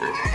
Ugh.